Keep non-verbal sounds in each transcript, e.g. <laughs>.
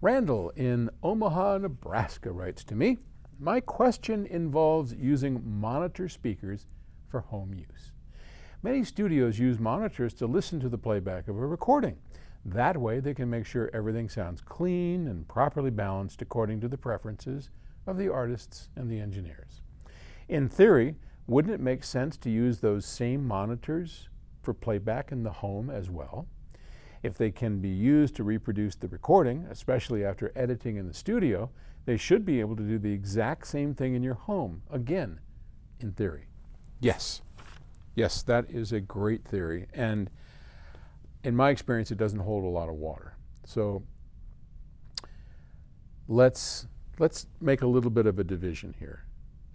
Randall in Omaha, Nebraska writes to me My question involves using monitor speakers for home use. Many studios use monitors to listen to the playback of a recording. That way, they can make sure everything sounds clean and properly balanced according to the preferences of the artists and the engineers. In theory, wouldn't it make sense to use those same monitors for playback in the home as well? If they can be used to reproduce the recording, especially after editing in the studio, they should be able to do the exact same thing in your home, again, in theory. Yes. Yes, that is a great theory. And in my experience, it doesn't hold a lot of water. So let's, let's make a little bit of a division here.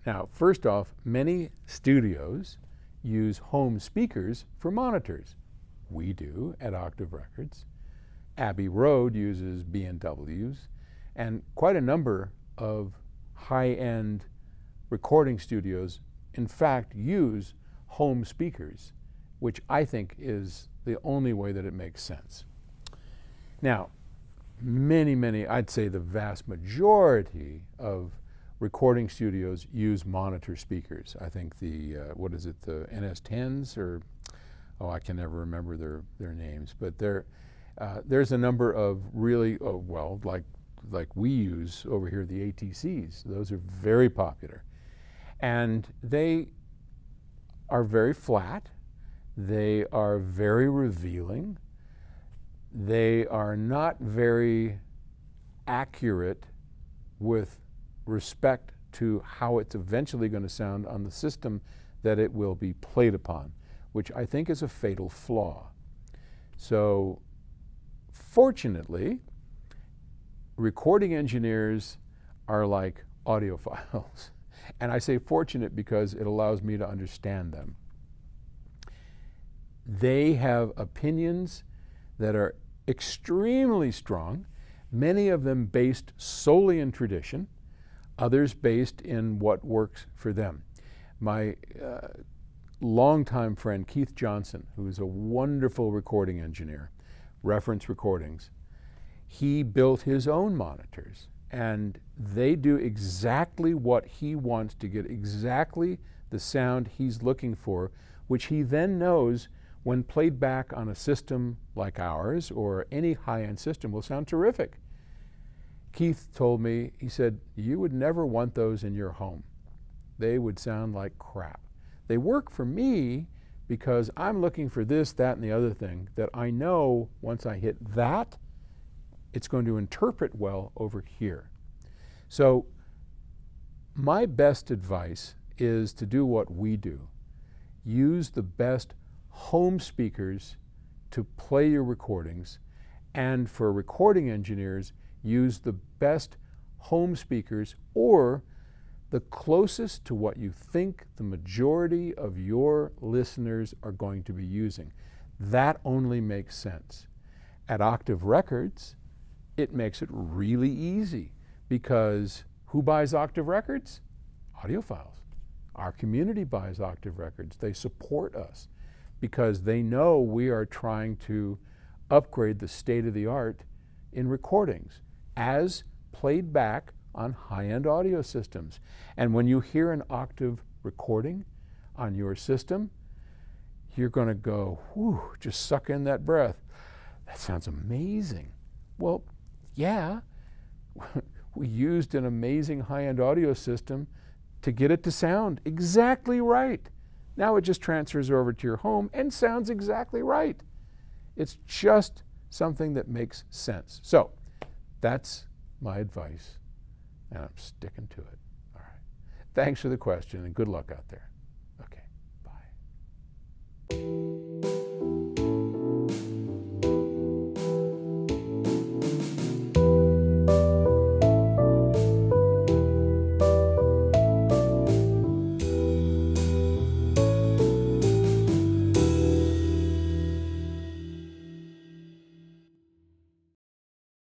Now, first off, many studios use home speakers for monitors. We do at Octave Records. Abbey Road uses B&Ws, and quite a number of high-end recording studios, in fact, use home speakers, which I think is the only way that it makes sense. Now, many, many, I'd say the vast majority of recording studios use monitor speakers. I think the, uh, what is it, the NS10s or, oh, I can never remember their, their names, but there, uh, there's a number of really, oh, well, like, like we use over here, the ATCs. Those are very popular. And they are very flat they are very revealing. They are not very accurate with respect to how it's eventually going to sound on the system that it will be played upon, which I think is a fatal flaw. So, fortunately, recording engineers are like audiophiles. <laughs> And I say fortunate because it allows me to understand them. They have opinions that are extremely strong, many of them based solely in tradition, others based in what works for them. My uh, longtime friend Keith Johnson, who is a wonderful recording engineer, reference recordings, he built his own monitors and they do exactly what he wants to get exactly the sound he's looking for, which he then knows when played back on a system like ours or any high-end system will sound terrific. Keith told me, he said, you would never want those in your home. They would sound like crap. They work for me because I'm looking for this, that, and the other thing that I know once I hit that, it's going to interpret well over here. So my best advice is to do what we do. Use the best home speakers to play your recordings, and for recording engineers, use the best home speakers or the closest to what you think the majority of your listeners are going to be using. That only makes sense. At Octave Records, it makes it really easy because who buys Octave Records? Audiophiles. Our community buys Octave Records. They support us because they know we are trying to upgrade the state of the art in recordings as played back on high-end audio systems. And when you hear an octave recording on your system, you're going to go, whew, just suck in that breath. That sounds amazing. Well, yeah, <laughs> we used an amazing high-end audio system to get it to sound exactly right. Now it just transfers over to your home and sounds exactly right. It's just something that makes sense. So that's my advice, and I'm sticking to it. All right. Thanks for the question, and good luck out there.